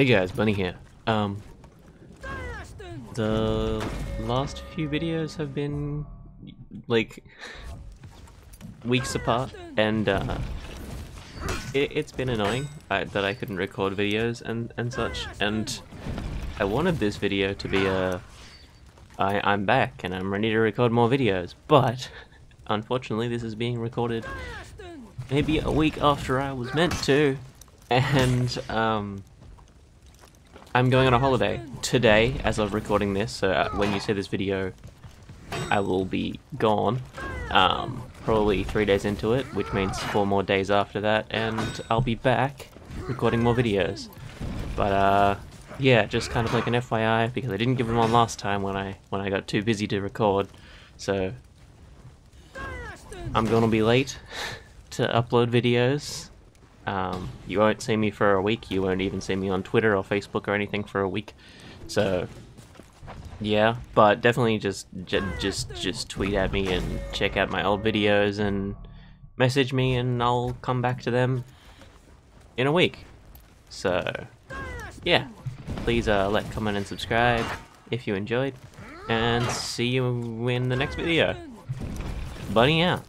Hey guys, Bunny here. Um, the last few videos have been like weeks apart, and uh, it, has been annoying I, that I couldn't record videos and and such. And I wanted this video to be a I I'm back and I'm ready to record more videos, but unfortunately this is being recorded maybe a week after I was meant to, and um. I'm going on a holiday today as of recording this, so uh, when you see this video, I will be gone. Um, probably three days into it, which means four more days after that, and I'll be back recording more videos. But uh, yeah, just kind of like an FYI, because I didn't give them on last time when I when I got too busy to record, so I'm gonna be late to upload videos um, you won't see me for a week. You won't even see me on Twitter or Facebook or anything for a week. So, yeah, but definitely just just just tweet at me and check out my old videos and message me, and I'll come back to them in a week. So, yeah, please uh, like, comment, and subscribe if you enjoyed, and see you in the next video. Bunny out.